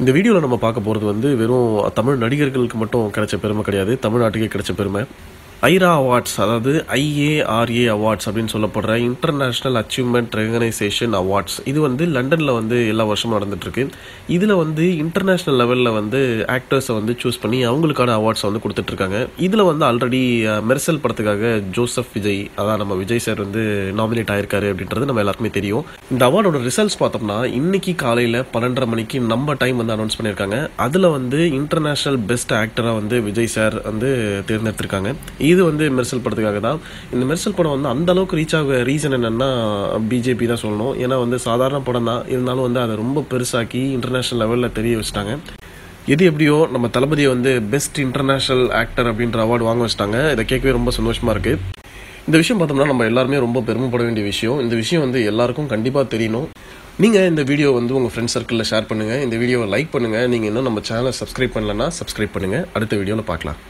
இந்த வீடியோவில் நம்ம பார்க்க போகிறது வந்து வெறும் தமிழ் நடிகர்களுக்கு மட்டும் கிடைச்ச பெருமை கிடையாது. தமிழ்நாட்டுக்கே கிடைச்ச பெருமை. ஐரா அவார்ட்ஸ் அதாவது ஐஏஆர்ஏ அவார்ட்ஸ் அப்படின்னு சொல்லப்படுற இன்டர்நேஷ்னல் அச்சீவ்மெண்ட் ரெகனைசேஷன் அவார்ட்ஸ் இது வந்து லண்டனில் வந்து எல்லா வருஷமும் நடந்துட்டுருக்கு. இதில் வந்து இன்டர்நேஷ்னல் லெவலில் வந்து ஆக்டர்ஸை வந்து சூஸ் பண்ணி அவங்களுக்கான அவார்ட்ஸை வந்து கொடுத்துட்ருக்காங்க இதில் வந்து ஆல்ரெடி மெர்சல் படத்துக்காக ஜோசப் விஜய் அதான் நம்ம விஜய் சார் வந்து நாமினேட் ஆயிருக்காரு அப்படின்றது நம்ம எல்லாருக்குமே தெரியும். இந்த அவார்டோட ரிசல்ட்ஸ் பார்த்தோம்னா இன்னைக்கு காலையில் பன்னெண்டரை மணிக்கு நம்ம டைம் வந்து அனௌன்ஸ் பண்ணியிருக்காங்க. அதில் வந்து இன்டர்நேஷ்னல் பெஸ்ட் ஆக்டராக வந்து விஜய் சார் வந்து தேர்ந்தெடுத்திருக்காங்க. இது வந்து மெர்சல் படத்துக்காக தான். இந்த மெர்சல் படம் வந்து அந்த அளவுக்கு ரீச் ஆக ரீசன் என்னன்னா பிஜேபி தான் சொல்லணும். ஏன்னா வந்து சாதாரண படம் தான். இருந்தாலும் வந்து அதை ரொம்ப பெருசாக்கி இன்டர்நேஷ்னல் லெவலில் தெரிய வச்சுட்டாங்க. எது எப்படியோ நம்ம தளபதியை வந்து பெஸ்ட் இன்டர்நேஷ்னல் ஆக்டர் அப்படின்ற அவார்டு வாங்க வச்சிட்டாங்க. இதை கேட்கவே ரொம்ப சந்தோஷமா இருக்கு. இந்த விஷயம் பார்த்தோம்னா நம்ம எல்லாருமே ரொம்ப பெருமைப்பட வேண்டிய விஷயம். இந்த விஷயம் வந்து எல்லாருக்கும் கண்டிப்பாக தெரியணும். நீங்கள் இந்த வீடியோ வந்து உங்கள் ஃப்ரெண்ட்ஸ் சர்க்கிளில் ஷேர் பண்ணுங்கள் இந்த வீடியோவை லைக் பண்ணுங்கள் நீங்கள் இன்னும் நம்ம சேனலை சப்ஸ்கிரைப் பண்ணலன்னா சப்ஸ்கிரைப் பண்ணுங்கள் அடுத்த வீடியோவில் பார்க்கலாம்.